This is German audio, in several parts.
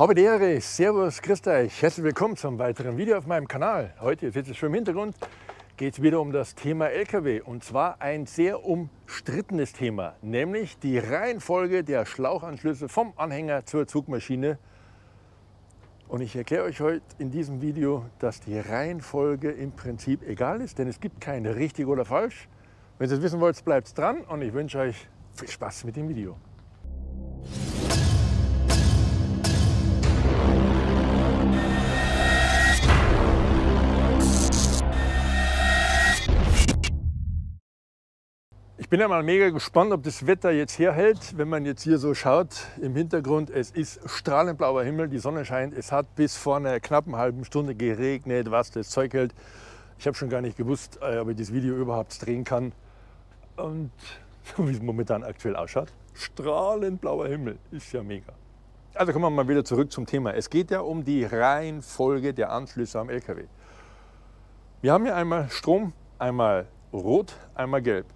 Habe die Ehre, Servus, grüßt euch, herzlich willkommen zum weiteren Video auf meinem Kanal. Heute, ihr seht es schon im Hintergrund, geht es wieder um das Thema LKW und zwar ein sehr umstrittenes Thema, nämlich die Reihenfolge der Schlauchanschlüsse vom Anhänger zur Zugmaschine. Und ich erkläre euch heute in diesem Video, dass die Reihenfolge im Prinzip egal ist, denn es gibt keine richtig oder falsch. Wenn ihr es wissen wollt, bleibt dran und ich wünsche euch viel Spaß mit dem Video. Bin ja mal mega gespannt, ob das Wetter jetzt herhält. Wenn man jetzt hier so schaut im Hintergrund, es ist strahlend blauer Himmel, die Sonne scheint. Es hat bis vor einer knappen halben Stunde geregnet, was das Zeug hält. Ich habe schon gar nicht gewusst, äh, ob ich das Video überhaupt drehen kann. Und so wie es momentan aktuell ausschaut, strahlend blauer Himmel, ist ja mega. Also kommen wir mal wieder zurück zum Thema. Es geht ja um die Reihenfolge der Anschlüsse am LKW. Wir haben hier einmal Strom, einmal rot, einmal gelb.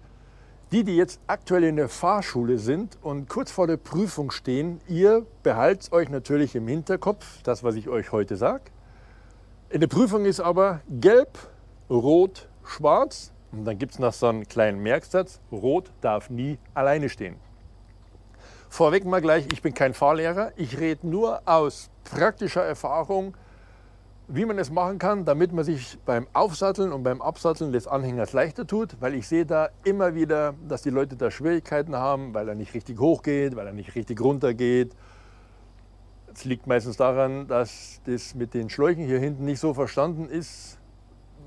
Die, die jetzt aktuell in der Fahrschule sind und kurz vor der Prüfung stehen, ihr behaltet euch natürlich im Hinterkopf, das, was ich euch heute sage. In der Prüfung ist aber gelb, rot, schwarz. Und dann gibt es noch so einen kleinen Merksatz, rot darf nie alleine stehen. Vorweg mal gleich, ich bin kein Fahrlehrer, ich rede nur aus praktischer Erfahrung, wie man es machen kann, damit man sich beim Aufsatteln und beim Absatteln des Anhängers leichter tut, weil ich sehe da immer wieder, dass die Leute da Schwierigkeiten haben, weil er nicht richtig hoch geht, weil er nicht richtig runter geht. Es liegt meistens daran, dass das mit den Schläuchen hier hinten nicht so verstanden ist,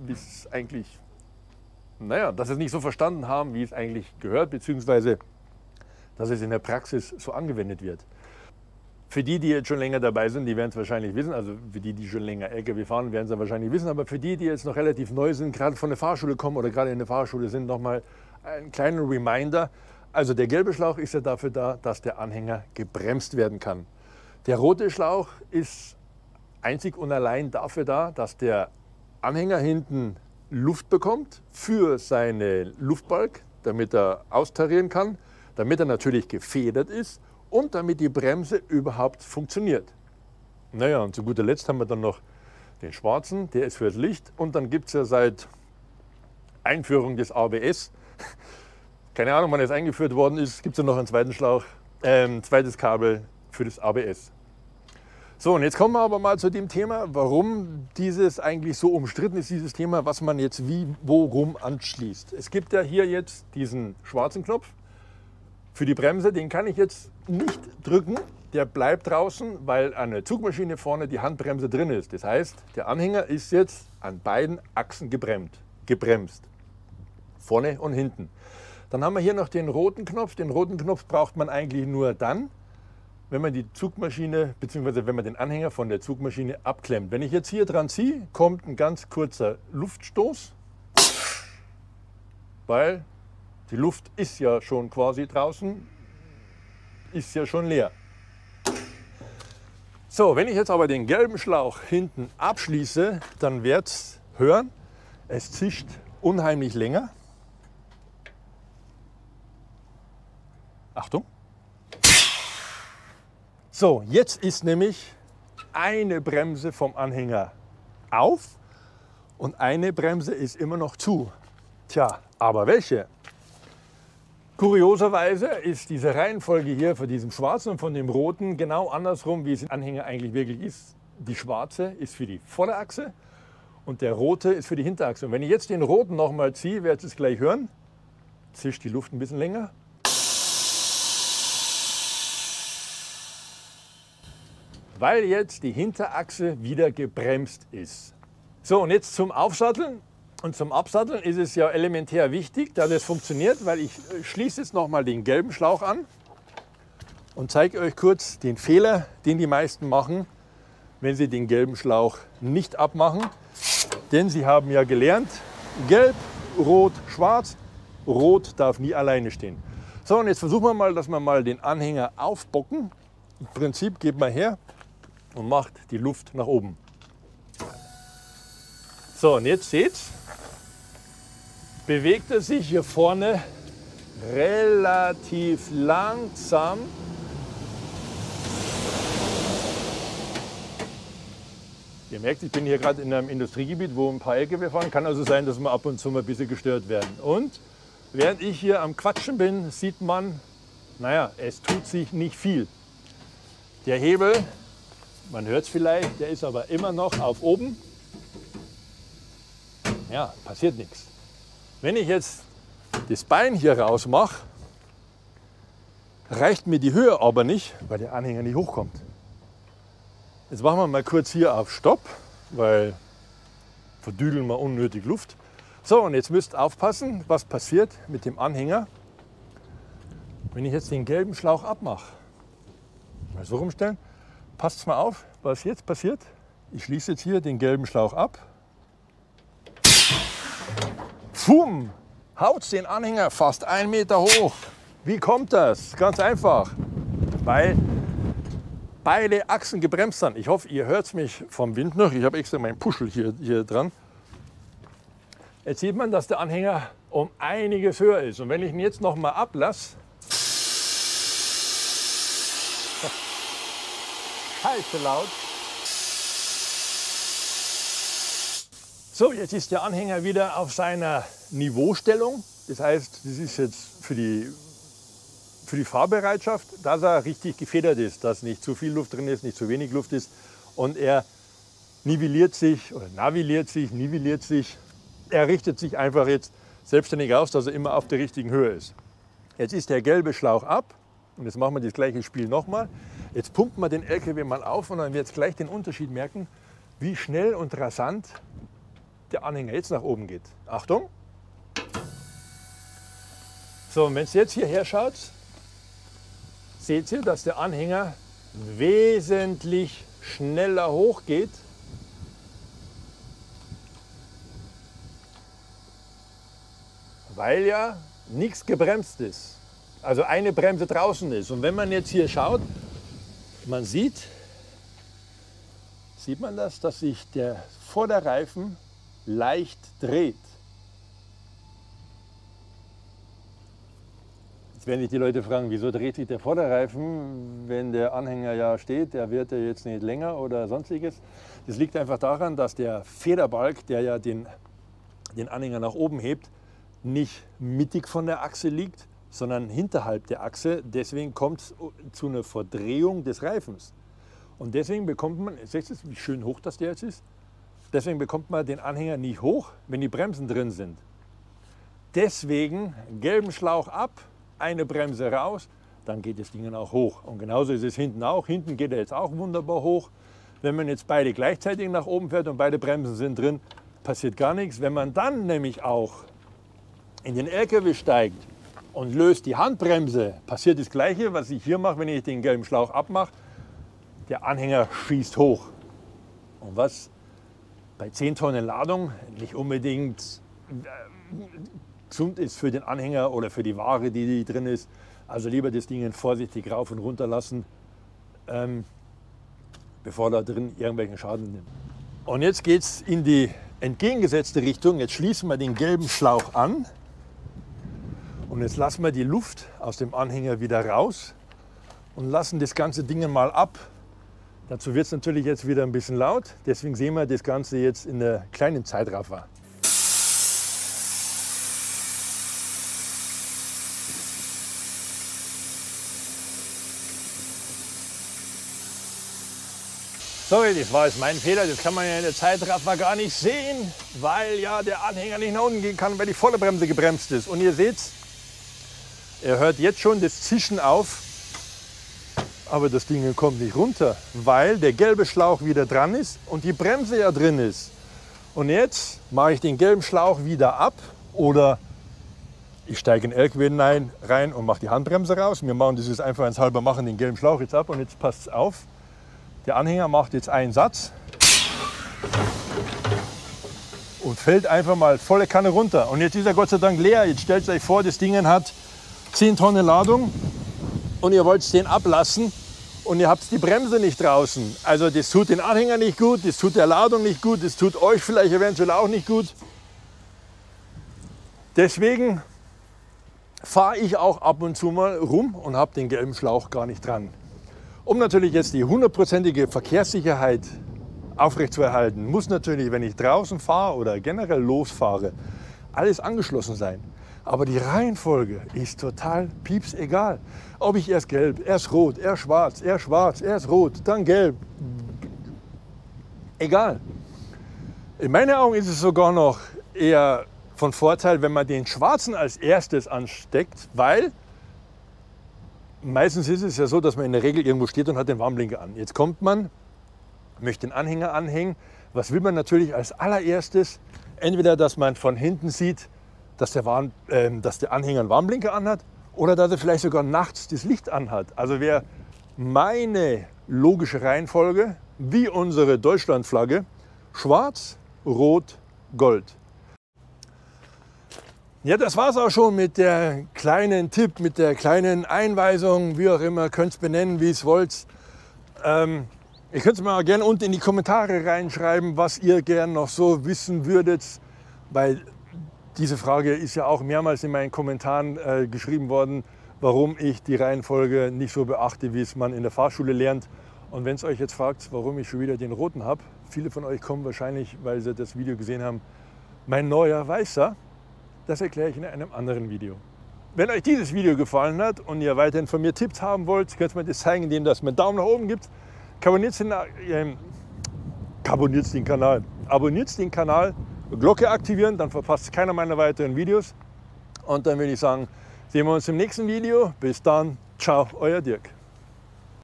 wie es eigentlich, naja, dass es nicht so verstanden haben, wie es eigentlich gehört, beziehungsweise dass es in der Praxis so angewendet wird. Für die, die jetzt schon länger dabei sind, die werden es wahrscheinlich wissen. Also für die, die schon länger LKW fahren, werden es wahrscheinlich wissen. Aber für die, die jetzt noch relativ neu sind, gerade von der Fahrschule kommen oder gerade in der Fahrschule sind, nochmal ein kleiner Reminder. Also der gelbe Schlauch ist ja dafür da, dass der Anhänger gebremst werden kann. Der rote Schlauch ist einzig und allein dafür da, dass der Anhänger hinten Luft bekommt für seine Luftbalg, damit er austarieren kann, damit er natürlich gefedert ist und damit die Bremse überhaupt funktioniert. Naja, und zu guter Letzt haben wir dann noch den schwarzen, der ist fürs Licht. Und dann gibt es ja seit Einführung des ABS, keine Ahnung, wann es eingeführt worden ist, gibt es ja noch einen zweiten Schlauch, äh, ein zweites Kabel für das ABS. So, und jetzt kommen wir aber mal zu dem Thema, warum dieses eigentlich so umstritten ist, dieses Thema, was man jetzt wie, worum anschließt. Es gibt ja hier jetzt diesen schwarzen Knopf, für die Bremse, den kann ich jetzt nicht drücken, der bleibt draußen, weil an der Zugmaschine vorne die Handbremse drin ist. Das heißt, der Anhänger ist jetzt an beiden Achsen gebremst. gebremst. Vorne und hinten. Dann haben wir hier noch den roten Knopf. Den roten Knopf braucht man eigentlich nur dann, wenn man die Zugmaschine bzw. wenn man den Anhänger von der Zugmaschine abklemmt. Wenn ich jetzt hier dran ziehe, kommt ein ganz kurzer Luftstoß, weil die Luft ist ja schon quasi draußen, ist ja schon leer. So, wenn ich jetzt aber den gelben Schlauch hinten abschließe, dann wird es hören, es zischt unheimlich länger. Achtung. So, jetzt ist nämlich eine Bremse vom Anhänger auf und eine Bremse ist immer noch zu. Tja, aber welche? Kurioserweise ist diese Reihenfolge hier von diesem schwarzen und von dem roten genau andersrum, wie es im Anhänger eigentlich wirklich ist. Die schwarze ist für die Vorderachse und der rote ist für die Hinterachse. Und wenn ich jetzt den roten nochmal ziehe, werdet ihr es gleich hören, zischt die Luft ein bisschen länger. Weil jetzt die Hinterachse wieder gebremst ist. So, und jetzt zum Aufsatteln. Und zum Absatteln ist es ja elementär wichtig, dass es funktioniert, weil ich äh, schließe jetzt nochmal den gelben Schlauch an und zeige euch kurz den Fehler, den die meisten machen, wenn sie den gelben Schlauch nicht abmachen. Denn sie haben ja gelernt, gelb, rot, schwarz, rot darf nie alleine stehen. So, und jetzt versuchen wir mal, dass wir mal den Anhänger aufbocken. Im Prinzip geht man her und macht die Luft nach oben. So, und jetzt seht's, bewegt er sich hier vorne relativ langsam Ihr merkt, ich bin hier gerade in einem Industriegebiet, wo ein paar LKW fahren. Kann also sein, dass wir ab und zu mal ein bisschen gestört werden. Und während ich hier am Quatschen bin, sieht man, naja, es tut sich nicht viel. Der Hebel, man hört es vielleicht, der ist aber immer noch auf oben. Ja, passiert nichts. Wenn ich jetzt das Bein hier raus mache, reicht mir die Höhe aber nicht, weil der Anhänger nicht hochkommt. Jetzt machen wir mal kurz hier auf Stopp, weil verdüdeln wir unnötig Luft. So, und jetzt müsst ihr aufpassen, was passiert mit dem Anhänger, wenn ich jetzt den gelben Schlauch abmache. Mal so rumstellen. Passt mal auf, was jetzt passiert. Ich schließe jetzt hier den gelben Schlauch ab. Fum! Haut den Anhänger fast einen Meter hoch. Wie kommt das? Ganz einfach. Weil beide Achsen gebremst sind. Ich hoffe, ihr hört mich vom Wind noch. Ich habe extra meinen Puschel hier, hier dran. Jetzt sieht man, dass der Anhänger um einiges höher ist. Und wenn ich ihn jetzt noch mal ablasse, scheiße laut. So, jetzt ist der Anhänger wieder auf seiner Niveaustellung. Das heißt, das ist jetzt für die für die Fahrbereitschaft, dass er richtig gefedert ist, dass nicht zu viel Luft drin ist, nicht zu wenig Luft ist und er nivelliert sich oder navilliert sich, nivelliert sich. Er richtet sich einfach jetzt selbstständig aus, dass er immer auf der richtigen Höhe ist. Jetzt ist der gelbe Schlauch ab und jetzt machen wir das gleiche Spiel nochmal. Jetzt pumpen wir den LKW mal auf und dann wird es gleich den Unterschied merken, wie schnell und rasant der Anhänger jetzt nach oben geht. Achtung! So, und wenn es jetzt hierher schaut, seht ihr, dass der Anhänger wesentlich schneller hochgeht. Weil ja nichts gebremst ist. Also eine Bremse draußen ist. Und wenn man jetzt hier schaut, man sieht, sieht man das, dass sich der Vorderreifen leicht dreht. wenn ich die Leute fragen, wieso dreht sich der Vorderreifen, wenn der Anhänger ja steht, der wird ja jetzt nicht länger oder sonstiges. Das liegt einfach daran, dass der Federbalg, der ja den, den Anhänger nach oben hebt, nicht mittig von der Achse liegt, sondern hinterhalb der Achse. Deswegen kommt es zu einer Verdrehung des Reifens. Und deswegen bekommt man, seht ihr, wie schön hoch das der jetzt ist? Deswegen bekommt man den Anhänger nicht hoch, wenn die Bremsen drin sind. Deswegen gelben Schlauch ab, eine Bremse raus, dann geht das Ding auch hoch. Und genauso ist es hinten auch. Hinten geht er jetzt auch wunderbar hoch. Wenn man jetzt beide gleichzeitig nach oben fährt und beide Bremsen sind drin, passiert gar nichts. Wenn man dann nämlich auch in den LKW steigt und löst die Handbremse, passiert das Gleiche, was ich hier mache, wenn ich den gelben Schlauch abmache. Der Anhänger schießt hoch. Und was bei 10 Tonnen Ladung nicht unbedingt äh, gesund ist für den Anhänger oder für die Ware, die, drin ist. Also lieber das Ding vorsichtig rauf und runter lassen, ähm, bevor da drin irgendwelchen Schaden nimmt. Und jetzt geht es in die entgegengesetzte Richtung. Jetzt schließen wir den gelben Schlauch an und jetzt lassen wir die Luft aus dem Anhänger wieder raus und lassen das ganze Ding mal ab. Dazu wird es natürlich jetzt wieder ein bisschen laut, deswegen sehen wir das Ganze jetzt in der kleinen Zeitraffer. Sorry, das war jetzt mein Fehler. Das kann man ja in der Zeitraffer gar nicht sehen, weil ja der Anhänger nicht nach unten gehen kann, weil die volle Bremse gebremst ist. Und ihr seht, er hört jetzt schon das Zischen auf, aber das Ding kommt nicht runter, weil der gelbe Schlauch wieder dran ist und die Bremse ja drin ist. Und jetzt mache ich den gelben Schlauch wieder ab oder ich steige in LKW rein und mache die Handbremse raus. Wir machen das jetzt einfach ins halber machen den gelben Schlauch jetzt ab und jetzt passt es auf. Der Anhänger macht jetzt einen Satz und fällt einfach mal volle Kanne runter. Und jetzt ist er Gott sei Dank leer. Jetzt stellt euch vor, das Ding hat 10 Tonnen Ladung und ihr wollt den ablassen und ihr habt die Bremse nicht draußen. Also das tut den Anhänger nicht gut, das tut der Ladung nicht gut, das tut euch vielleicht eventuell auch nicht gut. Deswegen fahre ich auch ab und zu mal rum und habe den gelben Schlauch gar nicht dran. Um natürlich jetzt die hundertprozentige Verkehrssicherheit aufrechtzuerhalten, muss natürlich, wenn ich draußen fahre oder generell losfahre, alles angeschlossen sein. Aber die Reihenfolge ist total pieps egal. Ob ich erst gelb, erst rot, erst schwarz, erst schwarz, erst rot, dann gelb. Egal. In meinen Augen ist es sogar noch eher von Vorteil, wenn man den schwarzen als erstes ansteckt, weil meistens ist es ja so, dass man in der Regel irgendwo steht und hat den Warnblinker an. Jetzt kommt man, möchte den Anhänger anhängen. Was will man natürlich als allererstes? Entweder, dass man von hinten sieht, dass der, Warn, äh, dass der Anhänger einen Warnblinker anhat oder dass er vielleicht sogar nachts das Licht anhat. Also wäre meine logische Reihenfolge wie unsere Deutschlandflagge schwarz, rot, gold. Ja, das war es auch schon mit der kleinen Tipp, mit der kleinen Einweisung, wie auch immer, könnt es benennen, wie es wollt. Ähm, ihr könnt es mal gerne unten in die Kommentare reinschreiben, was ihr gern noch so wissen würdet, weil diese Frage ist ja auch mehrmals in meinen Kommentaren äh, geschrieben worden, warum ich die Reihenfolge nicht so beachte, wie es man in der Fahrschule lernt. Und wenn es euch jetzt fragt, warum ich schon wieder den roten habe, viele von euch kommen wahrscheinlich, weil sie das Video gesehen haben, mein neuer weißer, das erkläre ich in einem anderen Video. Wenn euch dieses Video gefallen hat und ihr weiterhin von mir Tipps haben wollt, könnt ihr mir das zeigen, indem ihr einen Daumen nach oben gibt. Abonniert den, äh, abonniert den Kanal. Abonniert den Kanal, Glocke aktivieren, dann verpasst keiner meiner weiteren Videos. Und dann würde ich sagen, sehen wir uns im nächsten Video. Bis dann. Ciao, euer Dirk.